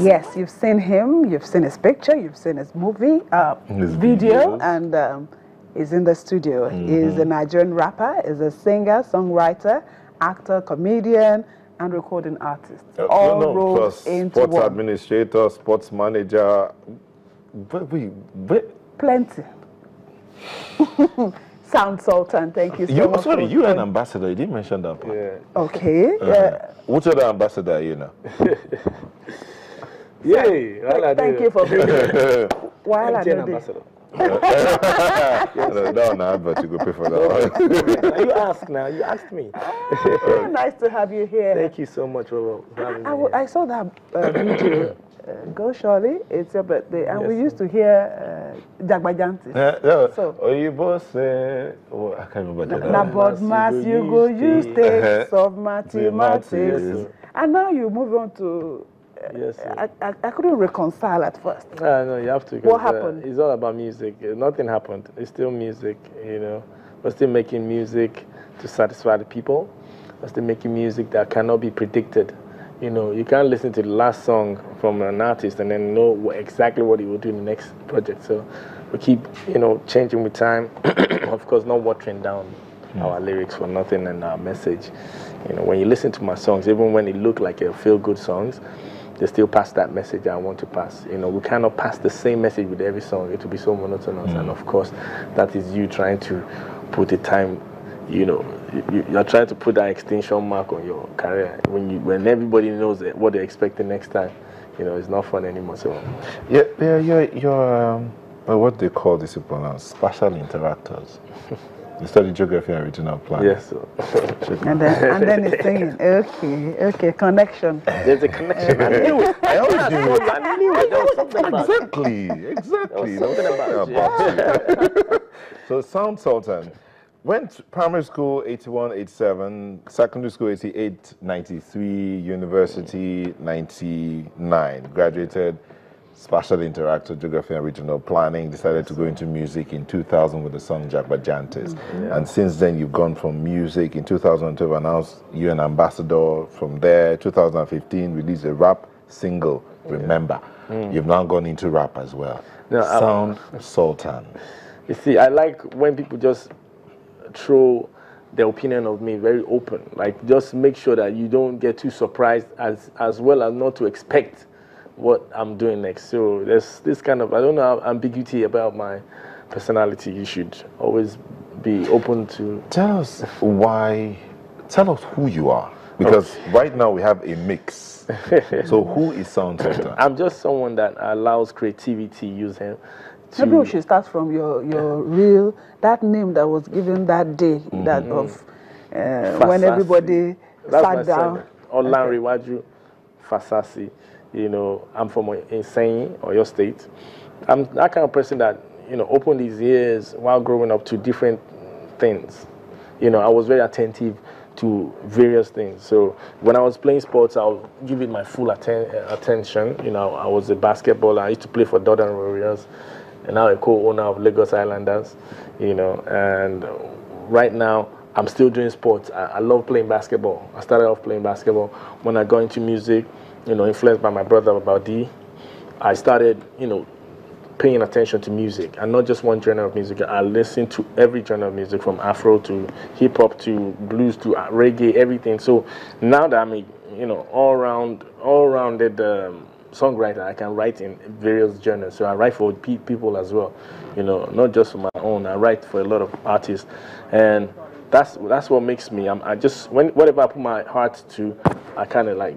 Yes, you've seen him, you've seen his picture, you've seen his movie, uh, His video, videos. and um, he's in the studio. Mm-hmm. He's a Nigerian rapper, he's a singer, songwriter, actor, comedian, and recording artist. Uh, All no, no, rolled plus into sports one. administrator, sports manager. Wait, wait, wait. Plenty. Sound Sultan, thank you so You, much. sorry, for you an ambassador. You didn't mention that part. Yeah. Okay. Uh-huh. yeah. Which other ambassador are you now? Yay! I Thank you for being here. While I MTN know this. ambassador. no, that one I advert you go pay for that. Now you ask now. You asked me. nice to have you here. Thank you so much for having me. I, I saw that uh, video. Uh, go Shirley, it's your birthday, and we used to hear uh, Jagbajanti. Yeah, yeah. So- Oyibo say, oh, I can't remember the Na name. bod Mass, mass you go use takes of mathematics, Yes, and now you move on to. Yes. sir. I, I, I couldn't reconcile at first. Ah, no, you have to. 'cause, What happened? Uh, it's all about music. Uh, nothing happened. It's still music, you know. We're still making music to satisfy the people. We're still making music that cannot be predicted. You know, you can't listen to the last song from an artist and then know exactly what he will do in the next project. So we keep, you know, changing with time. of course, not watering down our lyrics for nothing and our message. You know, when you listen to my songs, even when it look like a feel-good songs, they still pass that message I want to pass. You know, we cannot pass the same message with every song. It will be so monotonous. And of course, that is you trying to put a time, you know, you, you're trying to put that extinction mark on your career when you when everybody knows that what they're expecting next time. You know, it's not fun anymore. So Yeah, yeah, you're, you're um, what they call these people now, spatial interactors. you study geography and regional planning. yes, And then, and then he's singing, okay, okay, connection. there's a connection. I knew it. I always do. I knew it. There was something about it. Exactly, exactly. There was something There about something about you. so, Sound Sultan went to primary school 81, 87, secondary school 88, 93, university 99, graduated spatial interactor, geography and regional planning, decided to go into music in 2000 with the song Jagbajantis. Mm-hmm. And since then, you've gone from music. In 2012, announced you an ambassador. From there, 2015, released a rap single, Remember. Mm. You've now gone into rap as well. No, I- Sound Sultan. You see, I like when people just throw their opinion of me very open. Like, just make sure that you don't get too surprised, as as well as not to expect what I'm doing next. So there's this kind of I don't know ambiguity about my personality. You should always be open to. Tell us why, tell us who you are. Because right now we have a mix. so who is Sound Sultan? I'm just someone that allows creativity use him. Maybe we should start from your, your real, that name that was given that day, that of uh, when Fasasi. everybody That's my sat down. surname. Olanrewaju Fasasi. You know, I'm from Insane or your state. I'm that kind of person that, you know, opened his ears while growing up to different things. You know, I was very attentive to various things. So when I was playing sports, I'll give it my full atten- attention. You know, I was a basketballer. I used to play for Dodan Warriors, and now a co-owner of Lagos Islanders. You know, and right now I'm still doing sports. I, I love playing basketball. I started off playing basketball. When I got into music, you know, influenced by my brother Baba Dee, I started, you know, paying attention to music and not just one genre of music. I listen to every genre of music from Afro to hip hop to blues to reggae, everything. So now that I'm a, you know, all round, all rounded um, songwriter, I can write in various genres. So I write for pe- people as well, you know, not just for my own. I write for a lot of artists, and that's that's what makes me. I'm, I just when whatever I put my heart to, I kind of like,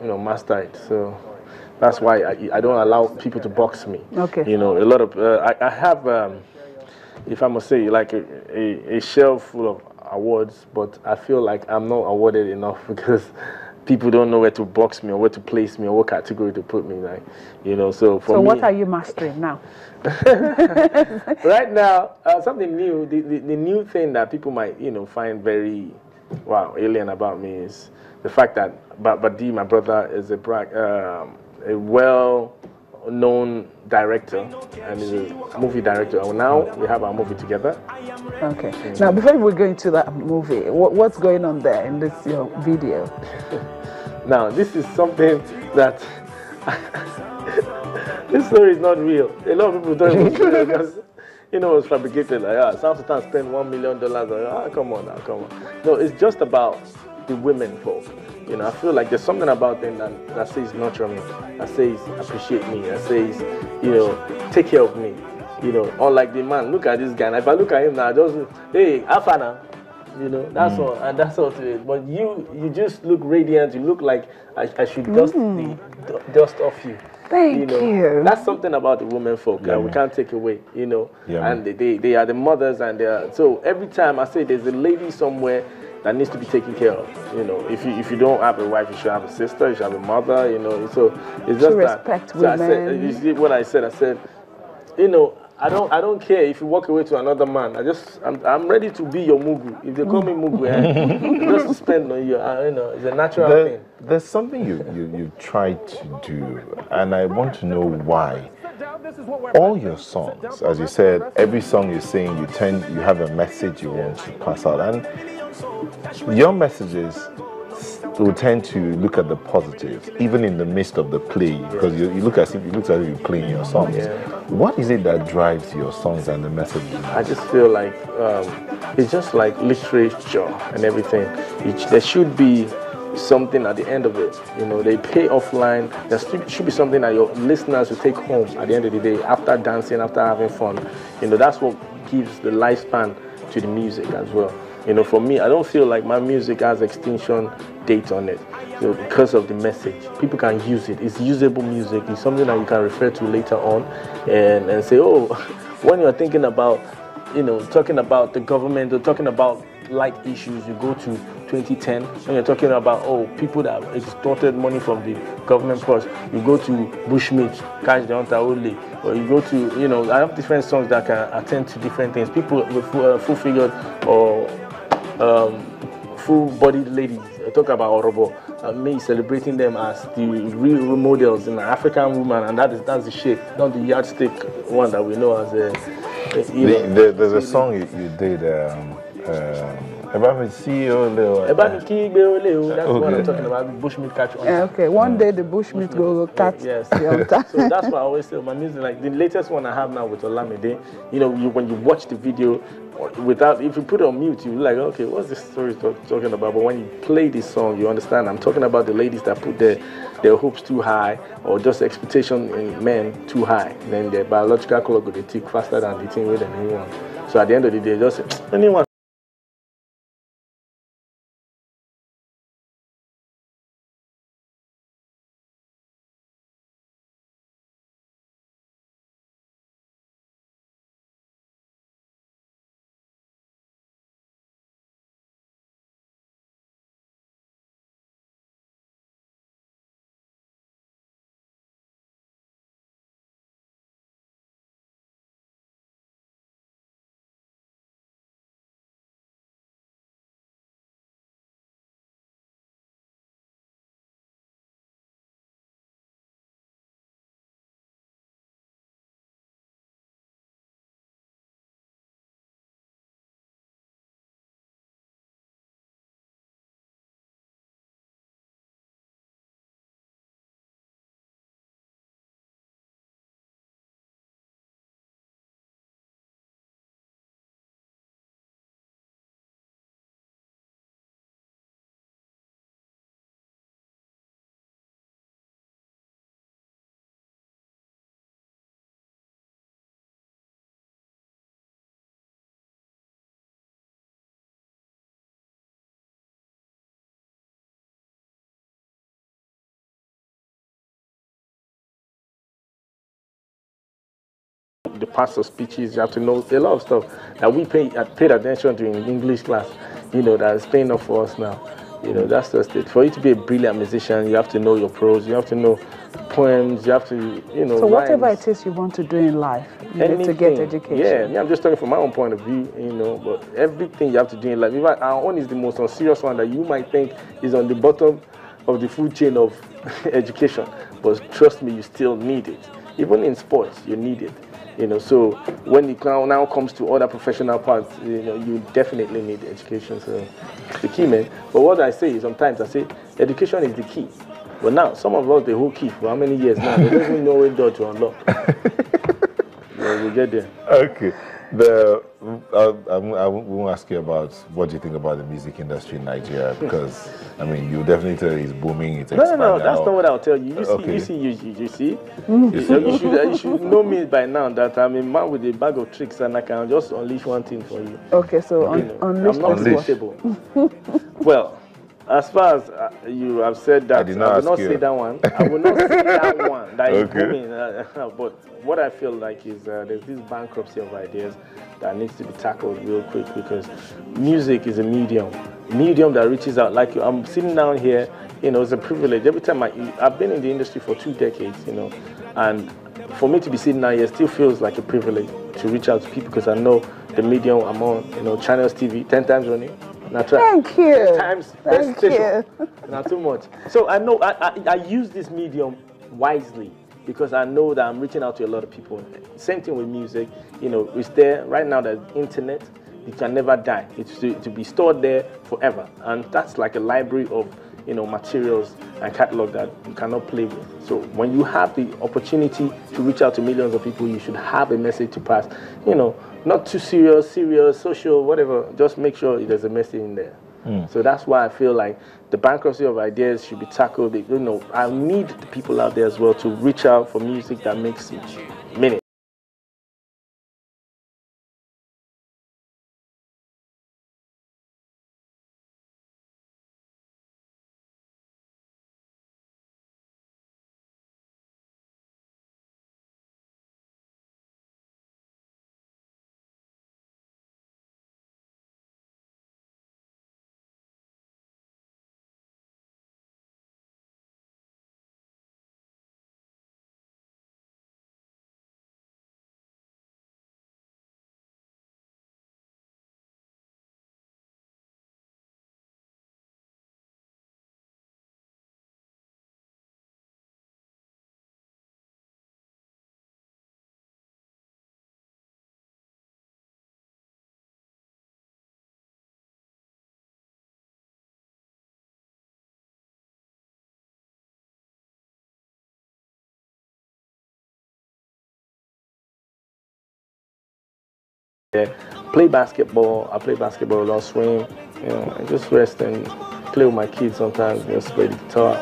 you know, master it. So that's why I, I don't allow people to box me. Okay. You know, a lot of uh, I, I have, um, if I must say, like a, a, a shelf full of awards, but I feel like I'm not awarded enough because people don't know where to box me or where to place me or what category to put me. Like, you know, so for So me, what are you mastering now? right now, uh, something new, the, the, the new thing that people might, you know, find very, wow, alien about me is the fact that Ba- Badi, my brother, is a, bra- um, a well-known director and is a movie director. And now we have our movie together. Okay. Now, before we go into that movie, what, what's going on there in this your video? Now, this is something that this story is not real. A lot of people don't was real because you know it's fabricated. Like, ah, Sound Sultan spent one million dollars. Like, ah, come on now, come on. No, it's just about the women folk. You know, I feel like there's something about them that, that says nurture me, that says appreciate me, that says, you know, take care of me. You know, unlike the man, look at this guy. And if I look at him now, I just hey, Afana. You know, that's mm. all, and that's all to it. But you, you just look radiant. You look like I, I should dust mm. the dust off you. Thank you, know, you. That's something about the women folk yeah, that we can't take away, you know. Yeah, and they, they are the mothers and they are so every time I say there's a lady somewhere that needs to be taken care of. You know, if you if you don't have a wife, you should have a sister, you should have a mother. You know, so it's just to respect that. women. So I said, you see what I said? I said, you know, I don't I don't care if you walk away to another man. I just I'm, I'm ready to be your mugu. If they call me mugu, eh, just to spend on you. I, you know, it's a natural there, thing. There's something you, you you tried to do, and I want to know why. All your songs, as you said, every song you sing, you tend you have a message you want to pass out, and your messages will tend to look at the positives, even in the midst of the play, because you, you look as if you look as if you're playing your songs. Yeah. What is it that drives your songs and the messages? I just feel like um, it's just like literature and everything. It, there should be something at the end of it. You know, they pay offline. There should be something that your listeners will take home at the end of the day after dancing, after having fun. You know, that's what gives the lifespan to the music as well. You know, for me, I don't feel like my music has extinction date on it. You know, because of the message. People can use it. It's usable music. It's something that you can refer to later on and, and say, oh, when you're thinking about, you know, talking about the government or talking about like issues, you go to 2010. When you're talking about, oh, people that extorted money from the government purse, you go to Bushmeat, Cash the Hunter Only, or you go to, you know, I have different songs that can attend to different things. People with uh, full figured or um, full-bodied ladies. I talk about Orobo. Uh, me celebrating them as the real models in African woman, and that is that's the shape, not the yardstick one that we know as a. a the, the, there's a song you, you did. Um, um, about me CEO Leo. About me Kigbe Leo. That's okay. what I'm talking about. Bushmeat catch on. Yeah, okay, one day the bushmeat bush go catch. Yes. so that's why I always say my music. Like the latest one I have now with Olamide. You know, you, when you watch the video, without if you put it on mute, you're like, okay, what's this story talk, talking about? But when you play this song, you understand. I'm talking about the ladies that put their their hopes too high or just expectation in men too high. Then their biological clock will tick faster than the thing with anyone. So at the end of the day, just anyone. Pastor speeches. You have to know a lot of stuff that we pay, uh, paid attention to in English class. You know that is paying off for us now. You know that's just it. For you to be a brilliant musician, you have to know your prose. You have to know poems. You have to, you know. So whatever it is you want to do in life, you Anything. need to get education. Yeah, yeah. I'm just talking from my own point of view. You know, but everything you have to do in life. Even our own is the most serious one that you might think is on the bottom of the food chain of education. But trust me, you still need it. Even in sports, you need it. You know, so when it now comes to other professional parts, you know, you definitely need education. So it's the key, man. But what I say is sometimes I say education is the key. But now, some of us, they hold key for how many years now? They don't even know which door to unlock. yeah, we get there. Okay. The uh, I, I won't ask you about what do you think about the music industry in Nigeria because I mean you definitely tell it's booming. It's no, no, no. That's not what I'll tell you. You see, okay. you see, you, you, you see. you, should, you should know me by now that I'm a man with a bag of tricks and I can just unleash one thing for you. Okay, so un- know, unleash. I'm not unleashable. well. As far as uh, you have said that, I, did not I will not you. say that one. I will not say that one. That okay. is booming. Uh, but what I feel like is uh, there's this bankruptcy of ideas that needs to be tackled real quick because music is a medium, medium that reaches out. Like I'm sitting down here, you know, it's a privilege. Every time I, I've been in the industry for two decades, you know, and for me to be sitting down here still feels like a privilege to reach out to people because I know the medium I'm on, you know, Channels TV, 10 times running. Not Thank you. Times Thank you. Not too much. So I know I, I, I use this medium wisely because I know that I'm reaching out to a lot of people. Same thing with music. You know, it's there right now. The internet, it can never die. It's to, to be stored there forever, and that's like a library of you know materials and catalog that you cannot play with. So when you have the opportunity to reach out to millions of people, you should have a message to pass. You know, not too serious, serious, social, whatever. Just make sure there's a message in there. Mm. So that's why I feel like the bankruptcy of ideas should be tackled. You know, I need the people out there as well to reach out for music that makes meaning. Play basketball. I play basketball a lot, swim. You know, I just rest and play with my kids sometimes. Just play the guitar.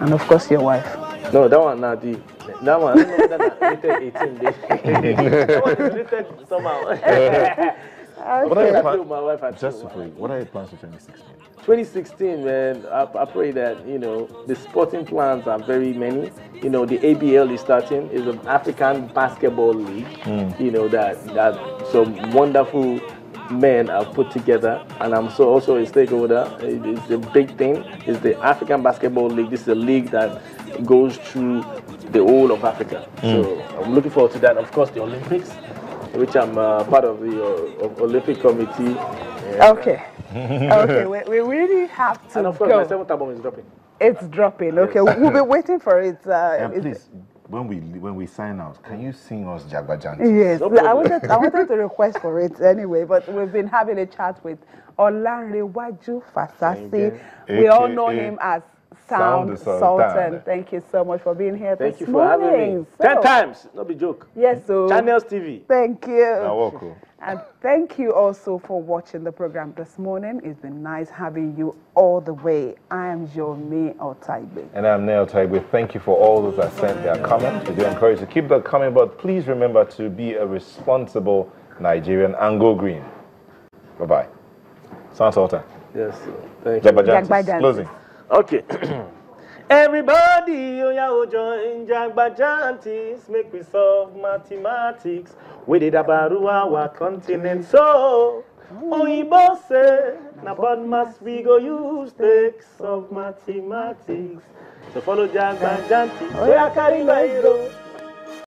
And of course, your wife. No, that one not the. That one, I don't know that 18 days. that one is somehow. okay. What are your plans? My wife just what are your plans for 2016? 2016, man, I, I, pray that, you know, the sporting plans are very many. You know, the ABL is starting, is an African basketball league, mm. you know, that, that some wonderful men have put together, and I'm so also a stakeholder. It's a big thing. It's the African Basketball League. This is a league that goes through the whole of Africa. Mm. So I'm looking forward to that. Of course, the Olympics, which I'm uh, part of the uh, Olympic Committee. Okay. okay, we, we really have to. And of course, go. my seventh album is dropping. It's dropping. Okay, yes. we'll be waiting for it. Uh, please, when we when we sign out, can you sing us Jagbajanti? Yes, no I wanted I wanted to request for it anyway, but we've been having a chat with Olanrewaju Fasasi. We all know him as Sound, Sound Sultan. Thank you so much for being here Thank you for morning. having me. So, Ten times, not be joke. Yes, so Channels TV. Thank you. You're welcome. And thank you also for watching the program this morning. It's been nice having you all the way. I am Jomi Otaibe. And I'm Neil Otaibe. Thank you for all those that sent their comments. We do encourage you to keep that coming, but please remember to be a responsible Nigerian and go green. Bye-bye. Sound Sultan. Yes, thank you. Closing. Okay. Everybody, oh yeah, oh join Jagbajantis, make we solve mathematics. We did about our continent, so Oyibo say, na but must we go use text of mathematics. So follow Jagbajantis, oh yeah, carry my hero.